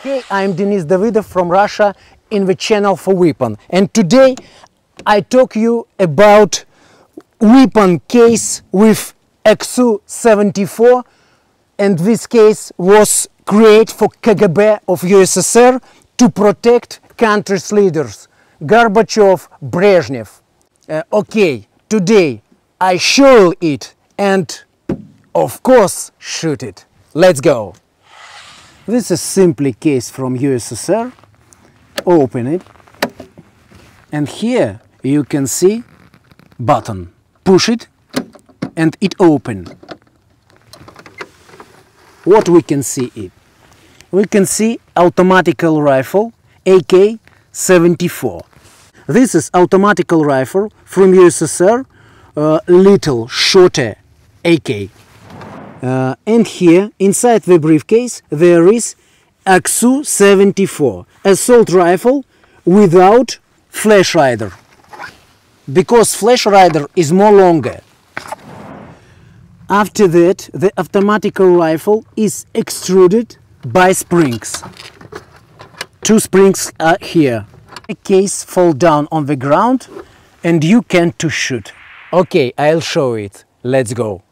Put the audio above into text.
Hey, I'm Denis Davidov from Russia in the channel for weapon and today I talk you about weapon case with XU-74 and this case was created for KGB of USSR to protect country's leaders Gorbachev, Brezhnev. Uh, okay, today I show it and of course shoot it. Let's go. This is simply case from USSR. Open it. And here you can see button. Push it and it open. What we can see it? We can see automatical rifle AK-74. This is automatical rifle from USSR, uh, little shorter AK. Uh, and here, inside the briefcase, there is XU-74, assault rifle without flash hider. Because flash hider is more longer. After that, the automatic rifle is extruded by springs. Two springs are here. A case fall down on the ground and you can to shoot. Okay, I'll show it. Let's go.